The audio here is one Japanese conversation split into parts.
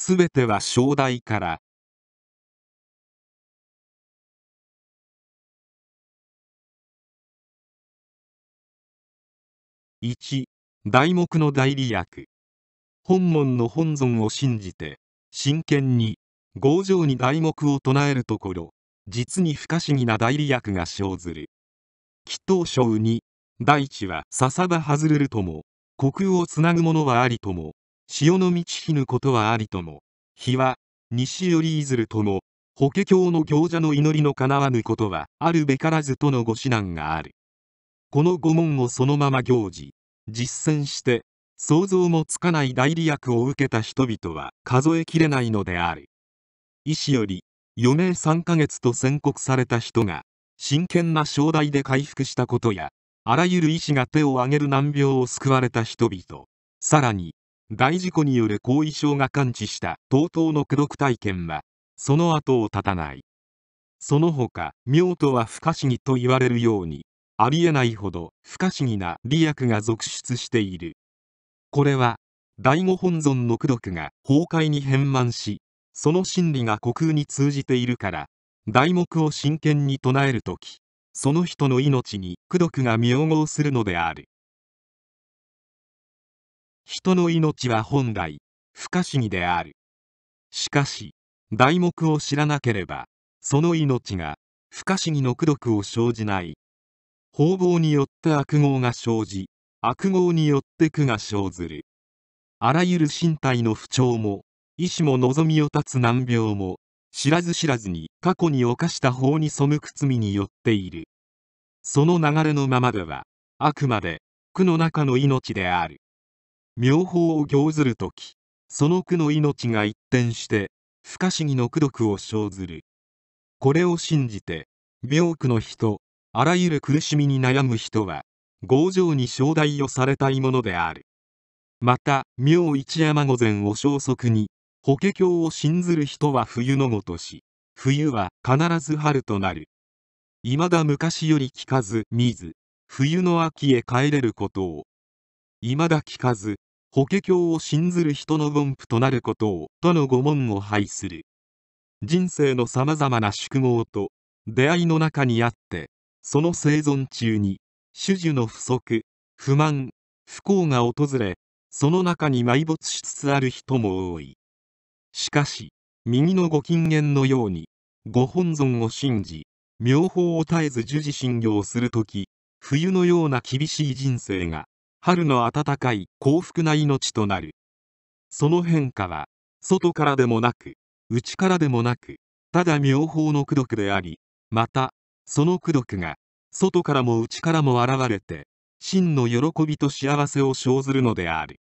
すべては正代から。1題目の代理訳本門の本尊を信じて真剣に強情に題目を唱えるところ実に不可思議な代理訳が生ずる。祈祷書に大地は笹場外れるとも虚空をつなぐものはありとも潮の満ちひぬことはありとも。日は西よりいずるとも。法華経の行者の祈りの叶わぬことはあるべからずとのご指南がある。この御門をそのまま行事。実践して想像もつかない代理役を受けた人々は数えきれないのである。医師より余命3ヶ月と宣告された人が真剣な正代で回復したことやあらゆる医師が手を挙げる難病を救われた人々。さらに大事故による後遺症が完治したとうとうの功徳体験はその後を絶たない。その他妙とは不可思議と言われるようにありえないほど不可思議な利益が続出している。これは第五本尊の功徳が崩壊に変満しその真理が虚空に通じているから題目を真剣に唱える時その人の命に功徳が妙合するのである。人の命は本来不可思議である。しかし題目を知らなければその命が不可思議の功徳を生じない。方々によって悪号が生じ悪号によって苦が生ずる。あらゆる身体の不調も意志も望みを絶つ難病も知らず知らずに過去に犯した法に背く罪によっている。その流れのままではあくまで苦の中の命である。妙法を行ずる時その苦の命が一転して不可思議の功徳を生ずる。これを信じて病苦の人あらゆる苦しみに悩む人は強情に承代をされたいものである。また明一山御前を消息に法華経を信ずる人は冬のごとし冬は必ず春となる。未だ昔より聞かず見ず冬の秋へ帰れることを未だ聞かず法華経を信ずる人の分布となることをとの御門を拝する。人生のさまざまな宿業と出会いの中にあってその生存中に種々の不足不満不幸が訪れその中に埋没しつつある人も多い。しかし右のご金言のようにご本尊を信じ妙法を絶えず授事信行する時冬のような厳しい人生が春の暖かい幸福な命となる。その変化は外からでもなく内からでもなくただ妙法の功徳でありまたその功徳が外からも内からも現れて真の喜びと幸せを生ずるのである。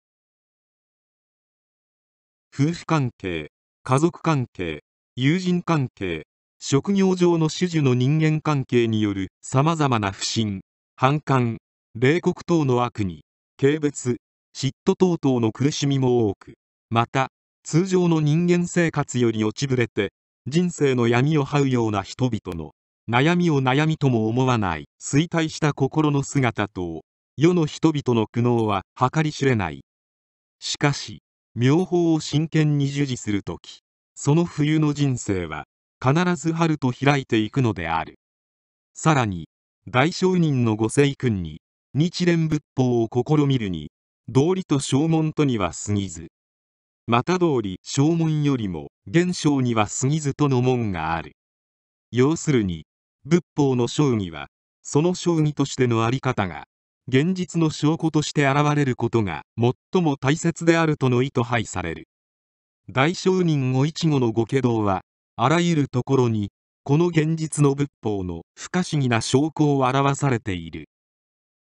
夫婦関係家族関係友人関係職業上の種々の人間関係によるさまざまな不信反感冷酷等の悪に軽蔑嫉妬等々の苦しみも多くまた通常の人間生活より落ちぶれて人生の闇を這うような人々の悩みを悩みとも思わない衰退した心の姿と世の人々の苦悩は計り知れない。しかし妙法を真剣に従事する時その冬の人生は必ず春と開いていくのである。さらに大聖人のご聖訓に日蓮仏法を試みるに道理と正門とには過ぎずまた通り正門よりも現象には過ぎずとの門がある。要するに仏法の正義はその正義としてのあり方が現実の証拠として現れることが最も大切であるとの意図配される。大聖人御一護の御家道はあらゆるところにこの現実の仏法の不可思議な証拠を表されている。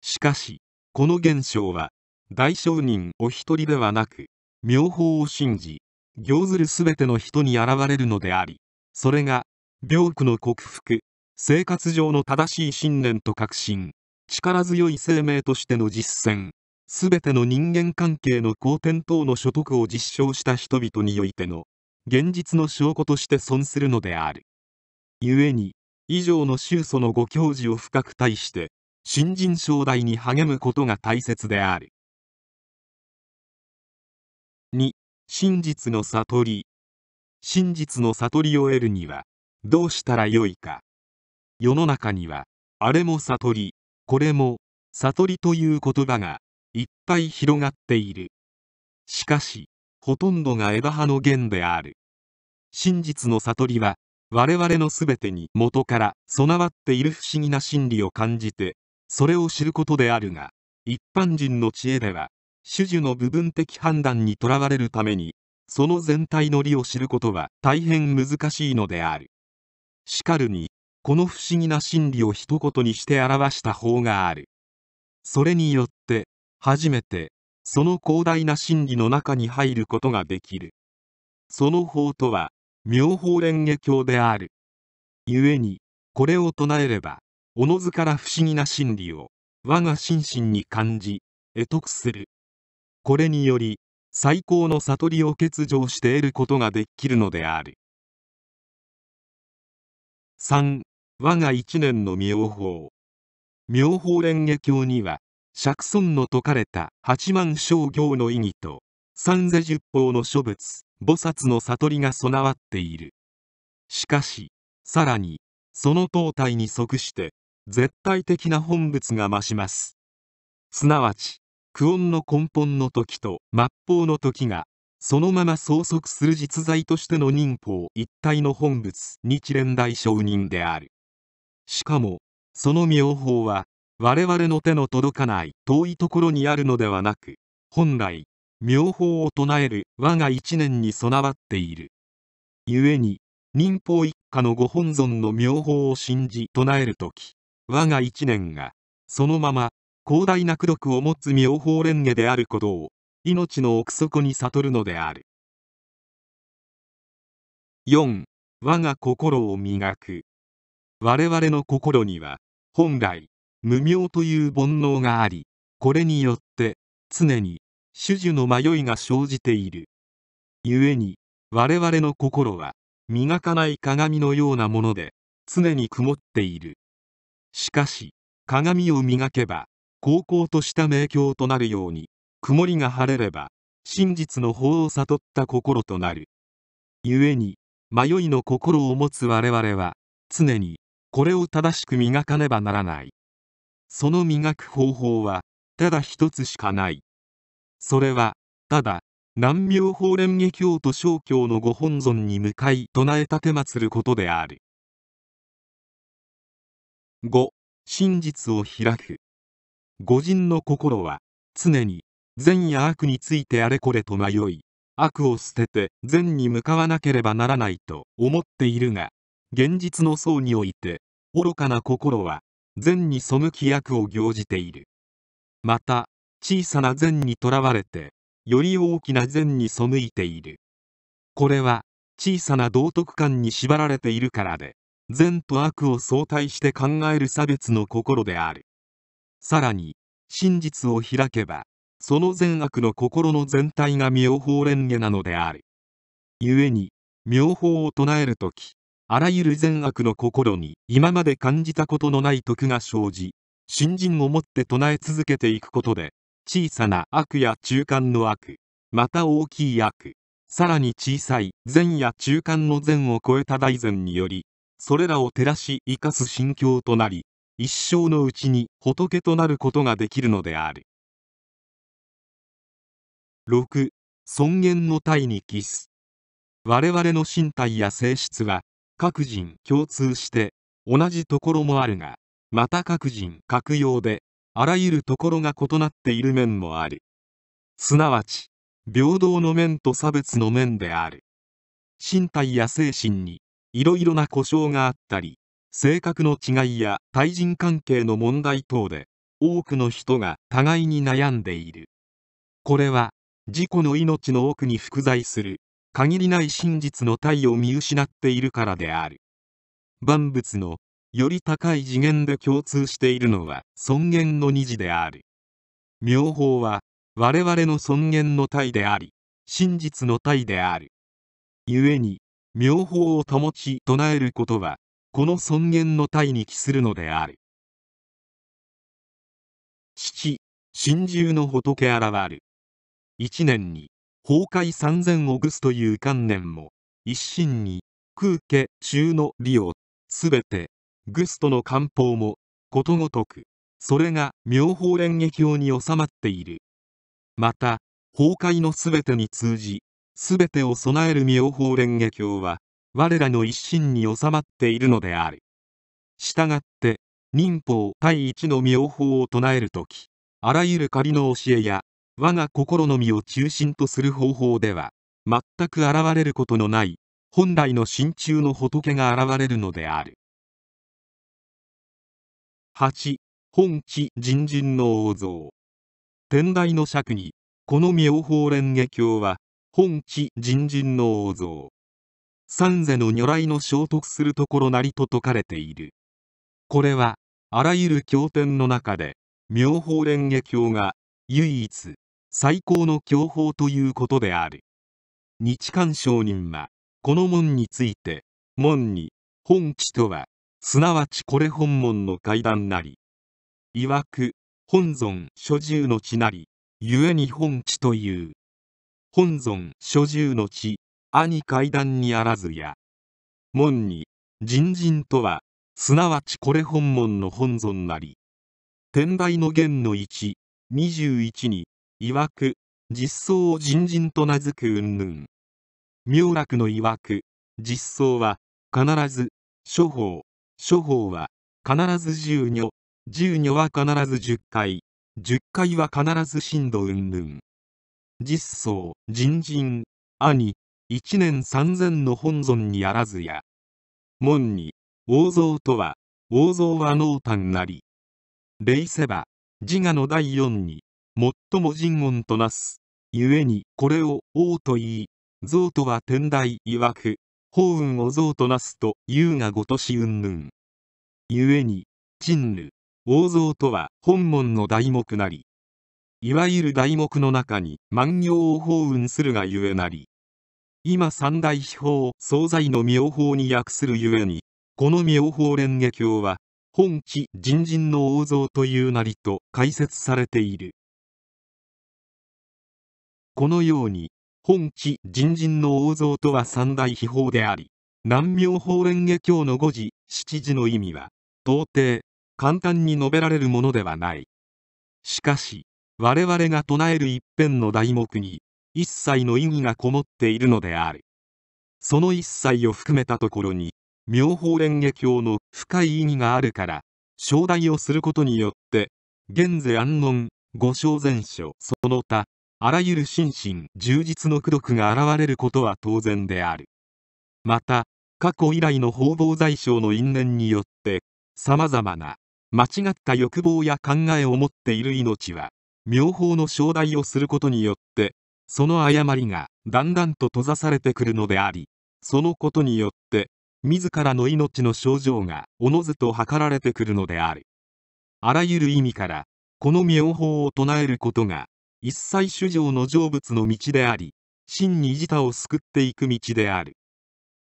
しかしこの現象は大聖人お一人ではなく妙法を信じ行ずる全ての人に現れるのでありそれが病苦の克服生活上の正しい信念と確信力強い生命としての実践全ての人間関係の好転等の所得を実証した人々においての現実の証拠として存するのである。故に以上の宗祖のご教示を深く対して新人正代に励むことが大切である。2真実の悟り。真実の悟りを得るにはどうしたらよいか。世の中にはあれも悟り。これも悟りという言葉がいっぱい広がっている。しかしほとんどが枝葉の弦である。真実の悟りは我々の全てに元から備わっている不思議な真理を感じてそれを知ることであるが一般人の知恵では種々の部分的判断にとらわれるためにその全体の理を知ることは大変難しいのである。しかるにこの不思議な真理を一言にして表した法がある。それによって初めてその広大な真理の中に入ることができる。その法とは妙法蓮華経である。故にこれを唱えればおのずから不思議な真理を我が心身に感じ得得する。これにより最高の悟りを欠如して得ることができるのである。3我が一年の妙法。妙法蓮華経には釈尊の説かれた八万正行の意義と三世十法の諸仏菩薩の悟りが備わっている。しかしさらにその当体に即して絶対的な本物が増します。すなわち苦音の根本の時と末法の時がそのまま相続する実在としての忍法一体の本物日蓮大聖人である。しかもその妙法は我々の手の届かない遠いところにあるのではなく本来妙法を唱える我が一年に備わっている。故に忍法一家のご本尊の妙法を信じ唱える時我が一年がそのまま広大な功徳を持つ妙法蓮華であることを命の奥底に悟るのである。4我が心を磨く。我々の心には本来無明という煩悩がありこれによって常に種々の迷いが生じている。故に我々の心は磨かない鏡のようなもので常に曇っている。しかし鏡を磨けば高校とした明鏡となるように曇りが晴れれば真実の法を悟った心となる。故に迷いの心を持つ我々は常にこれを正しく磨かねばならない。その磨く方法はただ一つしかない。それはただ南明法蓮華経と正教のご本尊に向かい唱え立て祀ることである。5真実を開く。御人の心は常に善や悪についてあれこれと迷い悪を捨てて善に向かわなければならないと思っているが現実の層において愚かな心は善に背き悪を行じている。また小さな善にとらわれてより大きな善に背いている。これは小さな道徳感に縛られているからで善と悪を相対して考える差別の心である。さらに真実を開けばその善悪の心の全体が妙法蓮華なのである。故に妙法を唱える時あらゆる善悪の心に今まで感じたことのない徳が生じ信心をもって唱え続けていくことで小さな悪や中間の悪また大きい悪さらに小さい善や中間の善を超えた大善によりそれらを照らし生かす心境となり一生のうちに仏となることができるのである。6尊厳の体に帰す。我々の身体や性質は各人共通して同じところもあるがまた各人各用であらゆるところが異なっている面もある。すなわち平等の面と差別の面である。身体や精神にいろいろな故障があったり性格の違いや対人関係の問題等で多くの人が互いに悩んでいる。これは自己の命の奥に複在する限りない真実の体を見失っているからである。万物のより高い次元で共通しているのは尊厳の二次である。妙法は我々の尊厳の体であり真実の体である。故に妙法を保ち唱えることはこの尊厳の体に帰するのである。七真珠の仏現る。一年に崩壊三千をぐすという観念も一心に空家中の利をすべてグストの漢方もことごとくそれが妙法蓮華経に収まっている。また崩壊のすべてに通じすべてを備える妙法蓮華経は我らの一心に収まっているのである。したがって忍法第一の妙法を唱える時あらゆる仮の教えや我が心の身を中心とする方法では全く現れることのない本来の心中の仏が現れるのである。8本地人人の王像。天台の尺にこの妙法蓮華経は本地人人の王像。三世の如来の衝突するところなりと説かれている。これはあらゆる経典の中で妙法蓮華経が唯一最高の教法ということである。日韓上人はこの門について門に本地とはすなわちこれ本門の階段なり曰く本尊所住の地なり故に本地という。本尊所住の地兄階段にあらずや。門に人人とはすなわちこれ本門の本尊なり。天台の元の121に曰く実相を人人と名付く云々。妙楽の曰く実相は必ず処方処方は必ず十女十女は必ず十回十回は必ず震度云々。実相人人兄一年三千の本尊にあらずや門に王像とは王像は濃淡なり霊せば自我の第四に最も人言となす故にこれを王と言い象とは天台曰く法運を象となすと優がごとし云々。故に陳ル王像とは本門の題目なりいわゆる題目の中に万行を法運するがゆえなり今三大秘宝総在の妙法に訳するゆえにこの妙法蓮華経は本気人人の王像というなりと解説されている。このように本地人人の王像とは三大秘宝であり南明法蓮華経の五時七時の意味は到底簡単に述べられるものではない。しかし我々が唱える一辺の題目に一切の意義がこもっているのである。その一切を含めたところに妙法蓮華経の深い意義があるから正題をすることによって現世安穏五正全書その他あらゆる心身充実の功徳が現れることは当然である。また過去以来の方々在所の因縁によって様々な間違った欲望や考えを持っている命は妙法の正代をすることによってその誤りがだんだんと閉ざされてくるのでありそのことによって自らの命の症状がおのずと図られてくるのである。あらゆる意味からこの妙法を唱えることが一切主情の成仏の道であり真に自他を救っていく道である。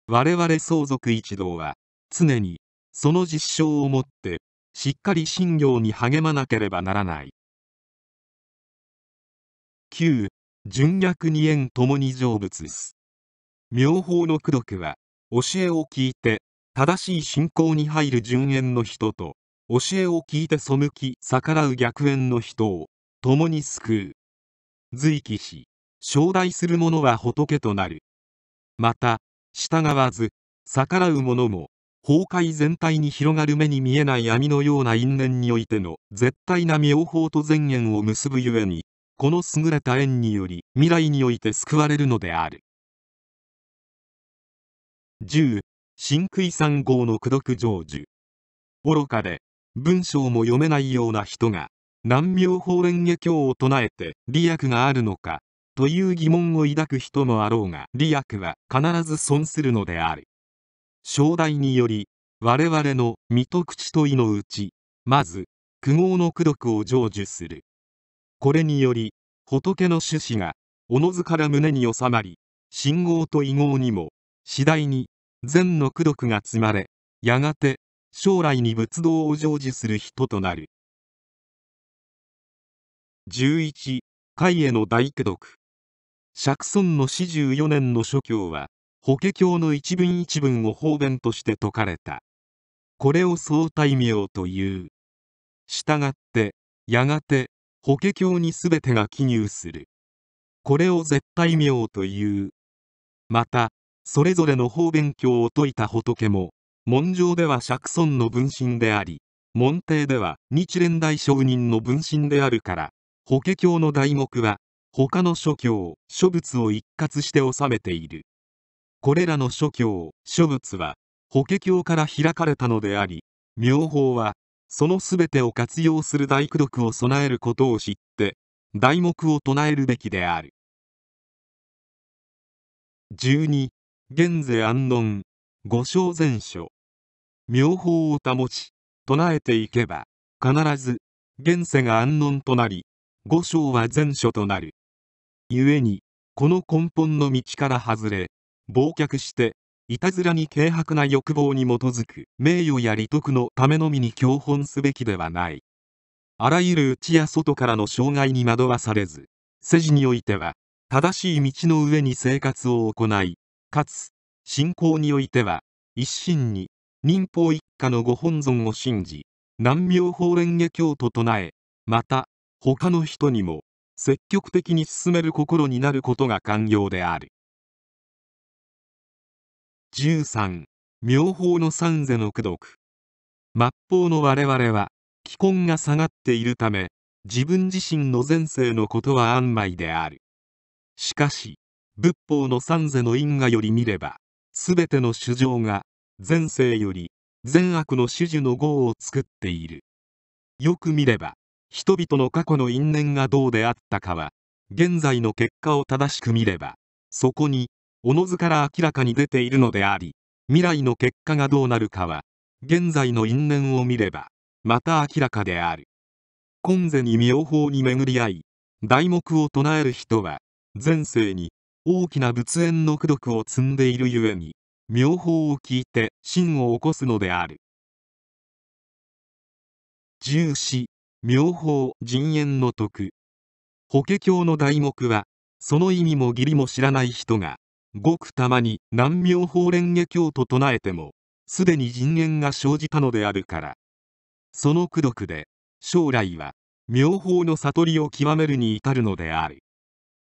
我々相続一同は常にその実証をもってしっかり信行に励まなければならない。9純逆二縁ともに成仏です。妙法の功徳は教えを聞いて正しい信仰に入る純縁の人と教えを聞いて背き逆らう逆縁の人を共に救う。随記し承代する者は仏となる。また従わず逆らう者も崩壊全体に広がる目に見えない網のような因縁においての絶対な妙法と善縁を結ぶゆえにこの優れた縁により未来において救われるのである。10真空三号の功徳成就。愚かで文章も読めないような人が南明法蓮華経を唱えて利益があるのかという疑問を抱く人もあろうが利益は必ず損するのである。正代により我々の身と口と意のうちまず苦悩の功徳を成就する。これにより仏の種子がおのずから胸に収まり信号と異号にも次第に善の功徳が積まれやがて将来に仏道を成就する人となる。11海への大功徳。釈尊の四十四年の諸教は法華経の一文一文を方便として説かれた。これを相対名という。したがってやがて法華経に全てが記入する。これを絶対名という。またそれぞれの方便教を説いた仏も文上では釈尊の分身であり門弟では日蓮大聖人の分身であるから法華経の題目は他の諸教諸仏を一括して収めている。これらの諸教諸仏は法華経から開かれたのであり妙法はその全てを活用する大功徳を備えることを知って題目を唱えるべきである。12現世安穏五正全書。妙法を保ち唱えていけば必ず現世が安穏となり五章は全書となる。故にこの根本の道から外れ忘却していたずらに軽薄な欲望に基づく名誉や利得のためのみに教本すべきではない。あらゆる内や外からの障害に惑わされず世事においては正しい道の上に生活を行いかつ信仰においては一心に忍法一家のご本尊を信じ南明法蓮華経と唱えまた他の人にも積極的に進める心になることが肝要である。13妙法の三世の功。徳末法の我々は既婚が下がっているため自分自身の前世のことは安昧である。しかし仏法の三世の因果より見れば全ての主情が前世より善悪の種々の業を作っている。よく見れば人々の過去の因縁がどうであったかは現在の結果を正しく見ればそこにおのずから明らかに出ているのであり未来の結果がどうなるかは現在の因縁を見ればまた明らかである。今世に妙法に巡り合い題目を唱える人は前世に大きな仏縁の功徳を積んでいるゆえに妙法を聞いて真を起こすのである。十四妙法人縁の徳。法華経の題目はその意味も義理も知らない人がごくたまに南妙法蓮華経と唱えてもすでに人縁が生じたのであるから。その功徳で将来は妙法の悟りを極めるに至るのである。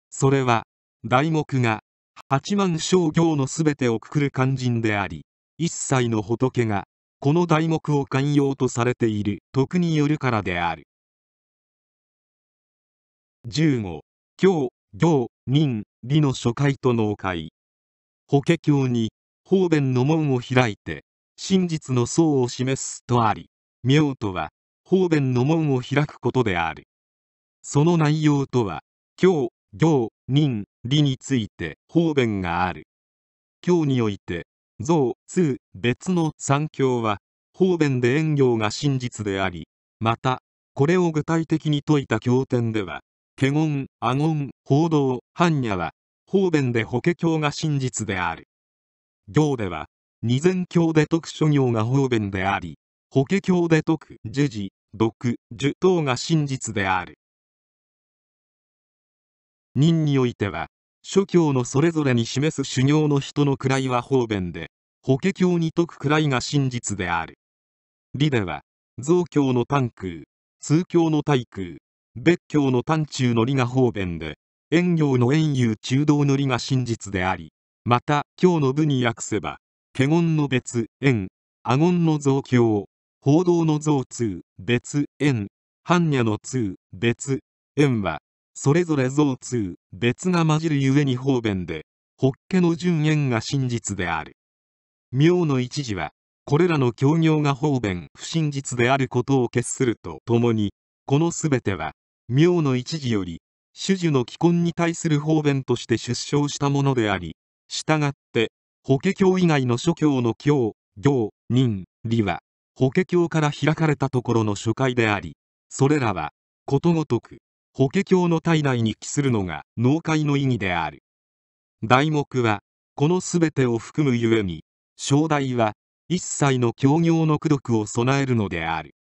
それは題目が八万小行のすべてをくくる肝心であり一切の仏がこの題目を寛容とされている徳によるからである。15教行人理の初回と納会。法華経に方便の門を開いて真実の相を示すとあり妙とは方便の門を開くことである。その内容とは教行人理について方便がある。教において像通別の三教は方便で縁行が真実でありまたこれを具体的に説いた経典では華厳阿言報道般若は方便で法華経が真実である。行では二前教で説く諸行が方便であり法華経で説く呪事読呪等が真実である。人においては諸教のそれぞれに示す修行の人の位は方便で法華経に説く位が真実である。理では造教の短空通教の大空別教の短中の理が方便で縁行の縁遊中道の理が真実でありまた教の部に訳せば華厳の別縁阿言の造教報道の造通別縁般若の通別縁はそれぞれ像通別が混じるゆえに方便で法華の順縁が真実である。妙の一時はこれらの協業が方便不真実であることを決するとともにこの全ては妙の一時より種々の既婚に対する方便として出生したものであり従って法華経以外の諸教の教行人理は法華経から開かれたところの初回でありそれらはことごとく法華経の体内に帰するのが納会の意義である。題目はこの全てを含むゆえに正題は一切の協業の功徳を備えるのである。